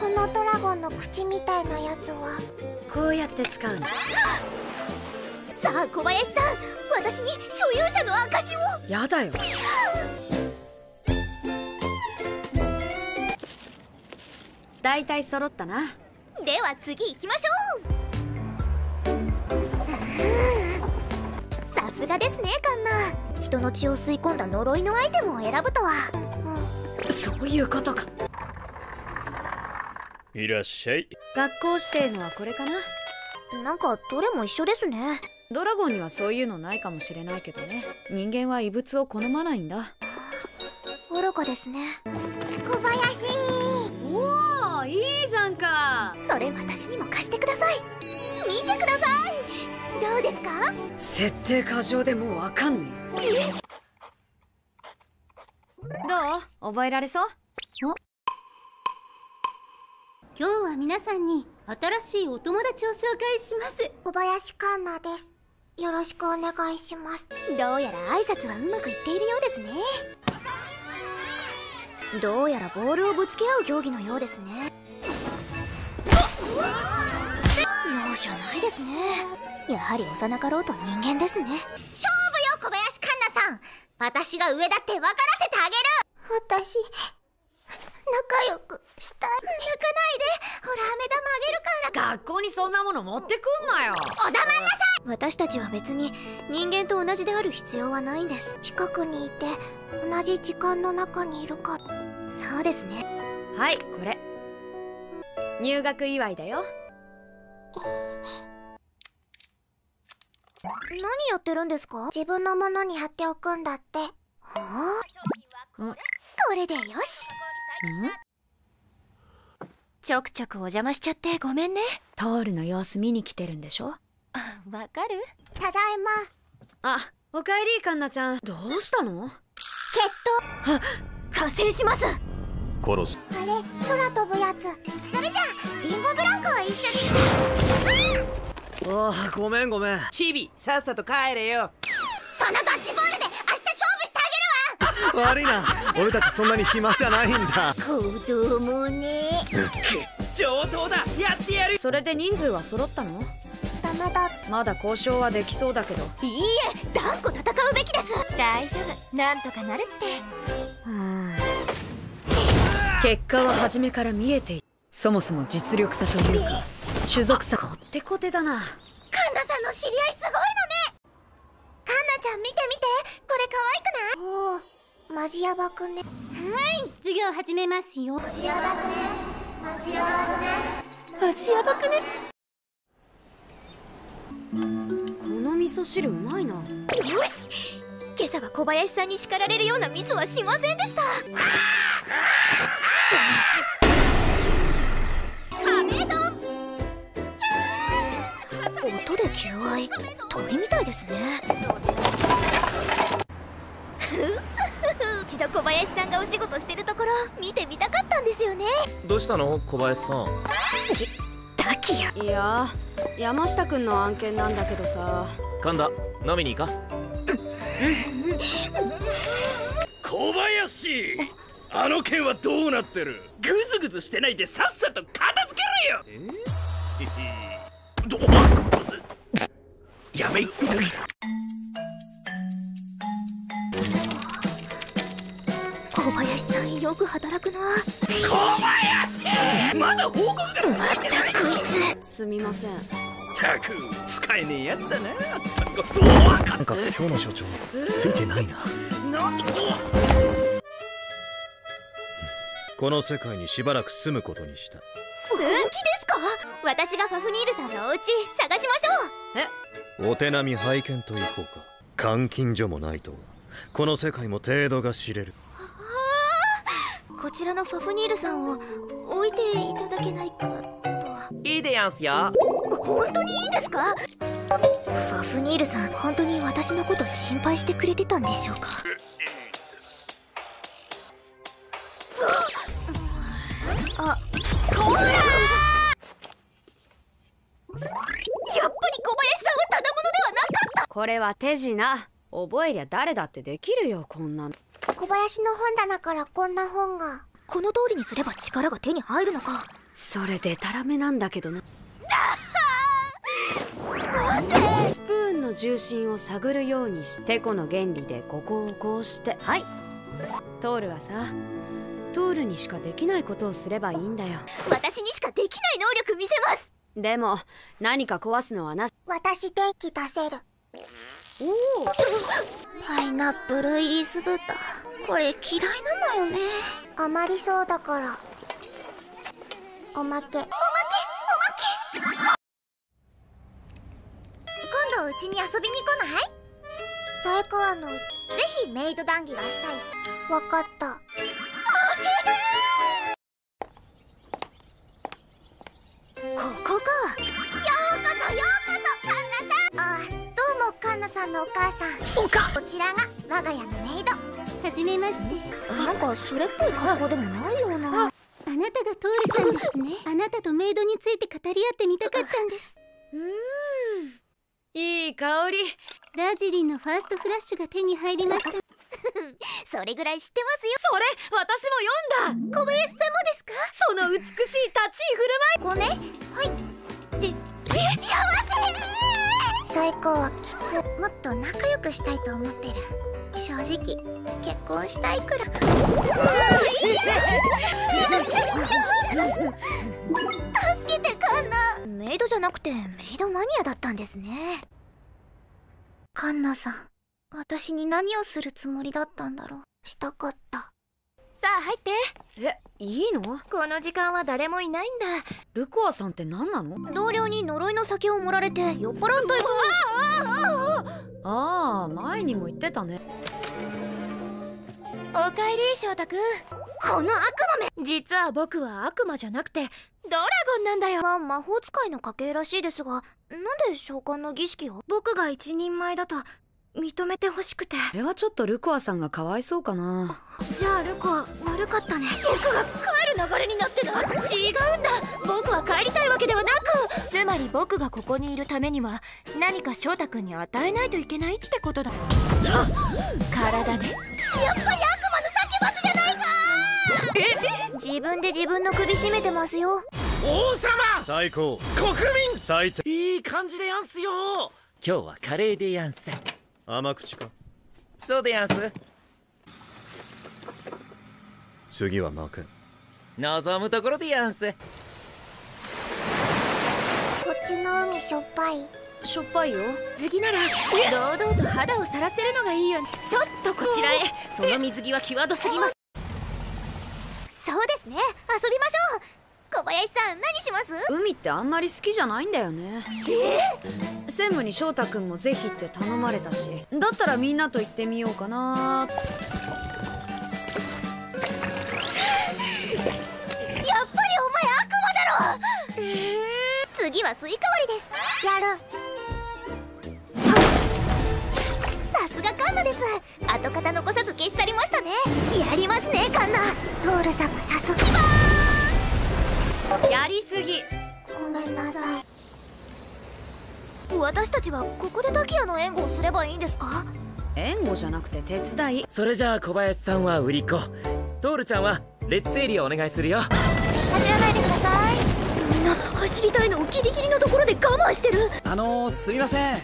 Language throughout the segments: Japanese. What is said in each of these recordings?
このドラゴンの口みたいなやつは？こうやって使うの。さあ小林さん。私に所有者の証を。やだよ。大体揃ったな。では次行きましょう。さすがですねカンナ。人の血を吸い込んだ呪いのアイテムを選ぶとは。そういうことかいらっしゃい。学校指定のはこれかな？なんかどれも一緒ですね。ドラゴンにはそういうのないかもしれないけどね。人間は異物を好まないんだ。愚かですね。小林。おおいいじゃんか。それ私にも貸してください。見てください。どうですか？設定過剰でもうわかんねえ。どう？覚えられそう？今日は皆さんに新しいお友達を紹介します。小林環奈です。よろしくお願いします。どうやら挨拶はうまくいっているようですね。どうやらボールをぶつけ合う競技のようですね。容赦ないですね。やはり幼かろうと人間ですね。勝負よ小林環奈さん。私が上だって分からせてあげる。私仲良くしたかないで。ほら飴玉あげるから。学校にそんなもの持ってくんなよ。お黙んなさい。私たちは別に人間と同じである必要はないんです。近くにいて同じ時間の中にいるから。そうですね。はいこれ。入学祝いだよ。何やってるんですか？自分のものに貼っておくんだって。はあうん。これでよしちょくちょくお邪魔しちゃってごめんね。トールの様子見に来てるんでしょ？わかる？ただいま。あおかえりかんなちゃん。どうしたの？決加勢します。殺す。闘あれ？空飛ぶやつ。それじゃあリンゴブランコは一緒に。ああごめんごめん。チビさっさと帰れよ。そのドッジボールで明日勝負してあげるわ悪いな。俺たちそんなに暇じゃないんだ。子供ね。上等だ。やってやる。それで人数は揃ったの？ダメだまだ交渉はできそうだけど。いいえ断固戦うべきです。大丈夫。なんとかなるって。うん結果は初めから見えている。そもそも実力差というか種族差。こってこてだな。カンナさんの知り合いすごいのねカンナちゃん見て見てこれ可愛くないおおマジヤバくね。授業始めますよ。味やばくね。この味噌汁うまいな。よし今朝は小林さんに叱られるようなミスはしませんでした。音で求愛鳥みたいですね一度小林さんがお仕事してるところ見てみたかったんですよね。どうしたの？小林さん。タキヤ。いや山下くんの案件なんだけどさ。神田飲みに行か。小林！あの件はどうなってる？グズグズしてないでさっさと片付けろよ！どやめいまたこいつすみません。たく使えねえやつだな。なんか今日の所長ついてないな。なんと。この世界にしばらく住むことにした。本気ですか？私がファフニールさんのお家探しましょう。お手並み拝見といこうか。監禁所もないとは。この世界も程度が知れるこちらのファフニールさんを置いていただけないかいいでやんすよと。本当にいいんですか？ファフニールさん本当に私のこと心配してくれてたんでしょうか？あこらやっぱり小林さんはただものではなかった。これは手品。覚えりゃ誰だってできるよこんなの小林の本棚からこんな本が。この通りにすれば力が手に入るのか。それでたらめなんだけどな。スプーンの重心を探るようにしてこの原理でここをこうして。はい。トールはさ。トールにしかできないことをすればいいんだよ。私にしかできない能力見せます。でも何か壊すのはなし。私電気出せるおおパイナップル入り酢豚これ嫌いなのよね。余りそうだから。おまけ。おまけ？おまけ？今度うちに遊びに来ない？在庫はのぜひメイド談義がしたい。わかった。ここかさんのお母さん。おか。こちらが我が家のメイド。はじめまして。なんかそれっぽい格好でもないよな。あなたがトールさんですね。あなたとメイドについて語り合ってみたかったんです。うん。いい香り。ダージリンのファーストフラッシュが手に入りました。それぐらい知ってますよ。それ私も読んだ。小林さんもですか？その美しい立ち居振る舞い。こねはい。で幸せ最高はきつもっと仲良くしたいと思ってる。正直結婚したいくら助けてカンナ。メイドじゃなくてメイドマニアだったんですね。カンナさん私に何をするつもりだったんだろう。したかったさあ入って。えいいの？この時間は誰もいないんだ。ルコアさんって何なの？同僚に呪いの酒を盛られて酔っ払うというああ前にも言ってたね。おかえり翔太くん。この悪魔め。実は僕は悪魔じゃなくてドラゴンなんだよ。まあ魔法使いの家系らしいですがなんで召喚の儀式を？僕が一人前だと認めてほしくて。あれはちょっとルコアさんがかわいそうかな。じゃあルコ悪かったね。僕が帰る流れになってた違うんだ。僕は帰りたいわけではなく。つまり僕がここにいるためには何か翔太くんに与えないといけないってことだ。体でやっぱり悪魔の叫ばすじゃないか！え？自分で自分の首絞めてますよ。王様！最高。国民！最低。いい感じでやんすよ。今日はカレーでやんす甘口か。そうでやんす。次は負け。ん望むところでやんす。こっちの海しょっぱい。しょっぱいよ。次なら堂々と肌をさらせるのがいいよ。ねちょっとこちらへ。その水着は際どすぎます。そうですね。遊びましょう小林さん何します？海ってあんまり好きじゃないんだよね。専務に翔太くんもぜひって頼まれたしだったらみんなと行ってみようかな。やっぱりお前悪魔だろ！次はスイカ割りです。やる。さすがカンナです。跡形残さず消し去りましたね。やりますねカンナ。トール様さすがやりすぎ。ごめんなさい。私たちはここでタキヤの援護をすればいいんですか？援護じゃなくて手伝い。それじゃあ小林さんは売り子。トールちゃんは列整理をお願いするよ。走らないでください。みんな走りたいのをギリギリのところで我慢してる。あのー、すみません。はい。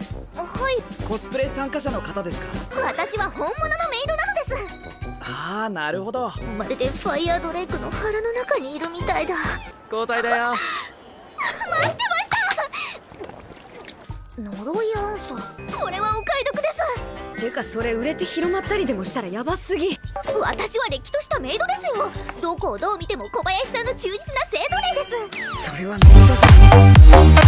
コスプレ参加者の方ですか？私は本物のメイドなのです。ああなるほど。まるでファイヤードレイクの腹の中にいるみたいだ交代だよ。待ってました。呪いアンサーこれはお買い得です。てかそれ売れて広まったりでもしたらヤバすぎ。私はれっきとしたメイドですよ。どこをどう見ても小林さんの忠実な生徒例です。それはメイドじゃ